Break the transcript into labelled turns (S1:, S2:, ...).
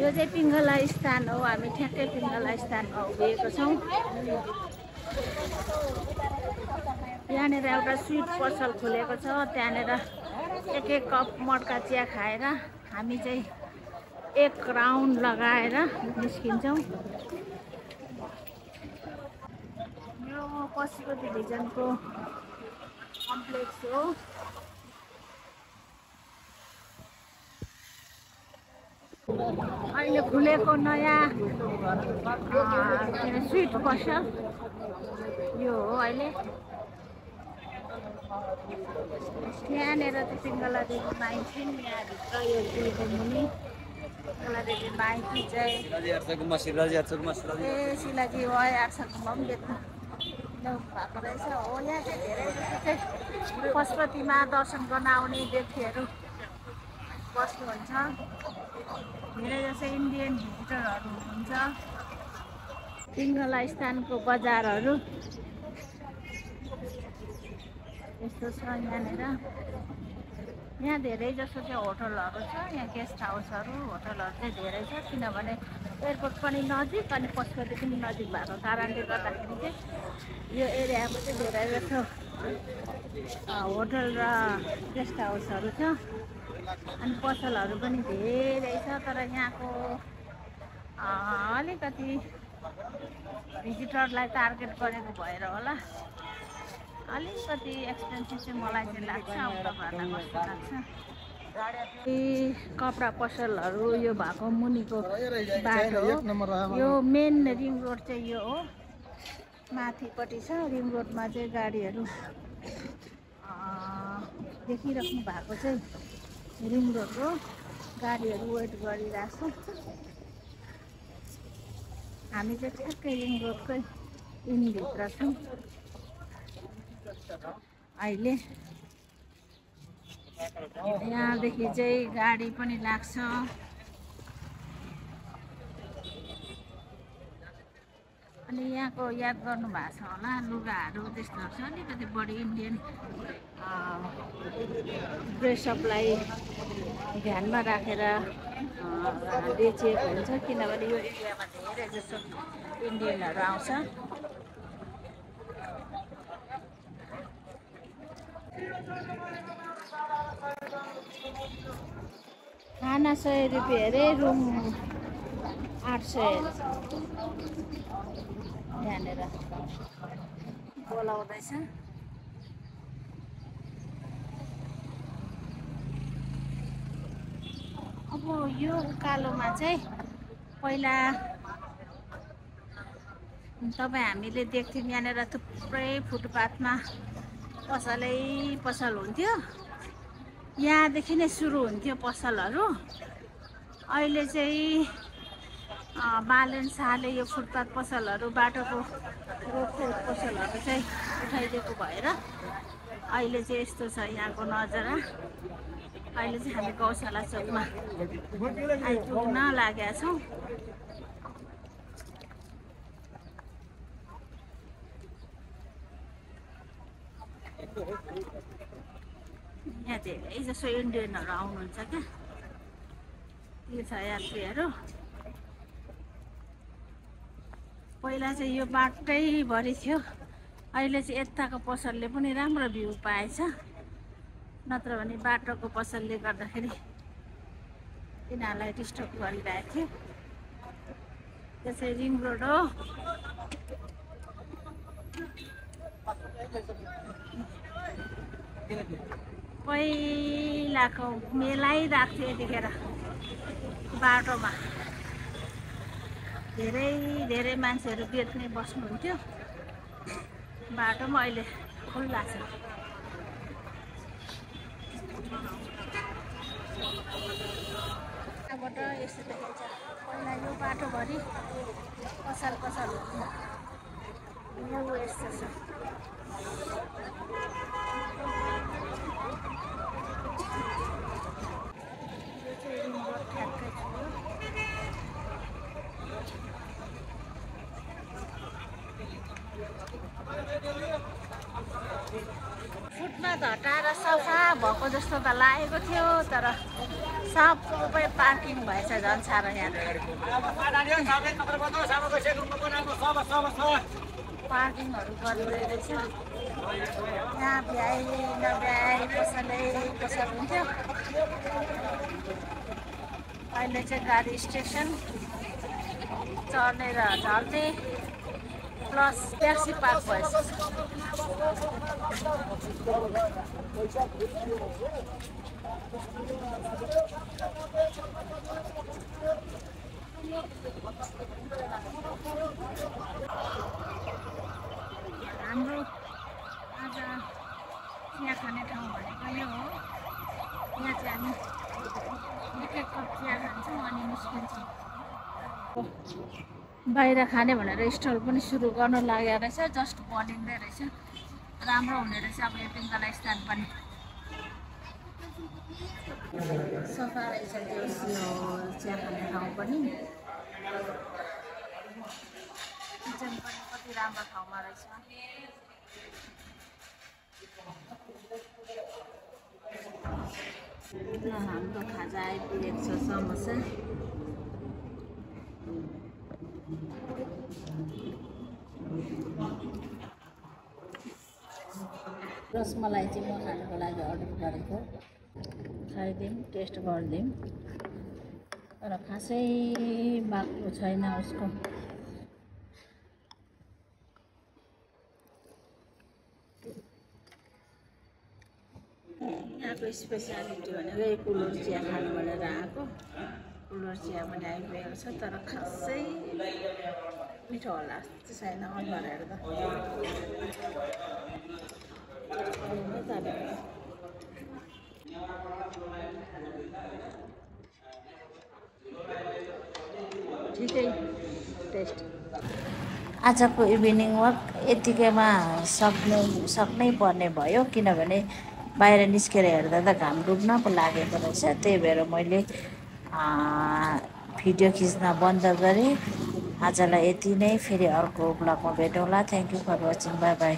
S1: यो चाहिँ पिङ्गला स्थान हो हामी ठ्याक्कै पिङ्गला स्थानमा उभिएको छौँ। यहाँनिर एउटा स्विट पसल खोलेको छ त्यहाँनिर एक एक कप मड्का चिया खाएर हामी चाहिँ एक राउन्ड लगाएर निस्किन्छौँ। यो पशुपति भिजनको कम्प्लेक्स हो। अहिले खुलेको नयाँ स्विट पसल यो हो अहिले। यहाँनिर चाहिँ पिङ्गलादेवी माई छिन् यहाँभित्र यो मुनि। चाहिँ ए शिलाजी आठसम्म पनि बेच्नु भएको रहेछ। हो यहाँ चाहिँ धेरै पशुपतिमा दर्शन गर्न आउने व्यक्तिहरू बस्नुहुन्छ धेरै जस्तो इन्डियन भिजिटरहरू हुनुहुन्छ। पिङ्गला स्थानको बजारहरू। यस्तो छ यहाँनिर। यहाँ धेरै जस्तो चाहिँ होटलहरू छ। यहाँ गेस्ट हाउसहरू होटलहरू चाहिँ धेरै छ। किनभने एयरपोर्ट पनि नजिक अनि पशुपति पनि नजिक भएको कारणले गर्दाखेरि चाहिँ यो एरियामा चाहिँ धेरै जस्तो होटल र गेस्ट हाउसहरू छ। अनि पसलहरू पनि धेरै छ तर यहाँको अलिकति भिजिटरलाई टार्गेट गरेको भएर होला। अलिकति एक्सपेन्सिभ चाहिँ मलाई चाहिँ लाग्छ तपाईँहरूलाई कस्तो लाग्छ। कपडा पसलहरू यो भएको मुनिको बाटो हो। यो मेन रिङ रोड चाहिँ यो हो। माथिपट्टि छ रिङ रोडमा चाहिँ गाडीहरू देखिराख्नु भएको चाहिँ हो गाडीहरू वेट गरिरहेको छ। हामी चाहिँ ठ्याक्कै रिङ रोडकै इनभित्र छौँ। अहिले यहाँदेखि चाहिँ गाडी पनि लाग्छ। अनि यहाँको याद गर्नु भएको छ होला लुगाहरू त्यस्तोहरू छ अलिकति बढी इन्डियन ड्रेसअपलाई ध्यानमा राखेर बेचिएको हुन्छ किनभने यो एरियामा धेरै जस्तो इन्डियनहरू आउँछ। खाना सय रुपियाँ अरे रुम आठ सय यहाँनिर बोलाउँदैछ अब यो उकालोमा चाहिँ पहिला तपाईँ हामीले देख्थ्यौँ यहाँनिर थुप्रै फुटपाथमा पसलै पसल हुन्थ्यो। यहाँदेखि नै सुरु हुन्थ्यो पसलहरू। अहिले चाहिँ बालेन शाहले यो फुटपाथ पसलहरू बाटोको रोडको पसलहरू चाहिँ उठाइदिएको भएर अहिले चाहिँ यस्तो छ यहाँको नजारा। अहिले चाहिँ हामी गौशाला चोकमा आइपुग्न लागेका छौँ। यहाँ धेरै जसो इन्डियनहरू आउनुहुन्छ क्या। तीर्थयात्रीहरू पहिला चाहिँ यो बाटैभरि थियो। अहिले चाहिँ यताको पसलले पनि राम्रो भ्यू पाएछ। नत्र भने बाटोको पसलले गर्दाखेरि तिनीहरूलाई डिस्टर्ब गरिरहेको थियो। त्यो चाहिँ रिङ रोड हो। पहिलाको मेलाइरहेको थियो यतिखेर बाटोमा। धेरै धेरै मान्छेहरू बेच्ने बस्नुहुन्थ्यो। बाटोमा अहिले खुल्ला छ। यस्तो पहिला यो बाटोभरि पसल पसल हुन्थ्यो। यो यस्तो छ यो चाहिँ रिङ रोड ठ्याक्कै छ फुटमा हटाएर सफा भएको जस्तो त लागेको थियो तर सबै पार्किङ भएछ झन् साह्रो यहाँ। पार्किङहरू गरिँदै रहेछ यहाँ भ्याइ नभ्याइ कसैले पसल हुन्थ्यो। अहिले चाहिँ गाडी स्टेसन चढ्ने र प्लस ट्याक्सी पार्क भएछ हाम्रो आज चिया खाने ठाउँ भनेको यो हो यहाँ चाहिँ हामी निकै कप चिया खान्छौँ अनि निस्किन्छौँ बाहिर खाने भनेर स्टल पनि सुरु गर्नु लागेको रहेछ। जस्ट बनिँदै रहेछ। राम्रो हुने रहेछ अब यो पिङ्गला स्थान पनि। सफा रहेछ त्यो चिया खाने ठाउँ पनि। किचन पनि कति राम्रो ठाउँमा रहेछ। हाम्रो खाजा आइपुगेको छ समोसा। रसमलाई चाहिँ म खानुको लागि अर्डर गरेको खाइदिउँ टेस्ट गरिदिउँ। तर खासै बाक्लो छैन उसको। यहाँको स्पेसियालिटी भनेको यही चिया खानु भनेर आएको। कुलोर चिया पनि आइपुगेको छ तर खासै मिठो होला जस्तो छैन अनुहार हेर्दा अनि तपाईँको ठिकै टेस्ट आजको इभिनिङ वाक यतिकैमा सक्ने सक्नै पर्ने भयो किनभने बाहिर निस्केर हेर्दा त घाम डुब्न पो लागेको रहेछ। त्यही भएर मैले भिडियो खिच्न बन्द गरेँ। आजलाई यति नै फेरि अर्को ब्लगमा भेटौँला। Thank you for watching bye bye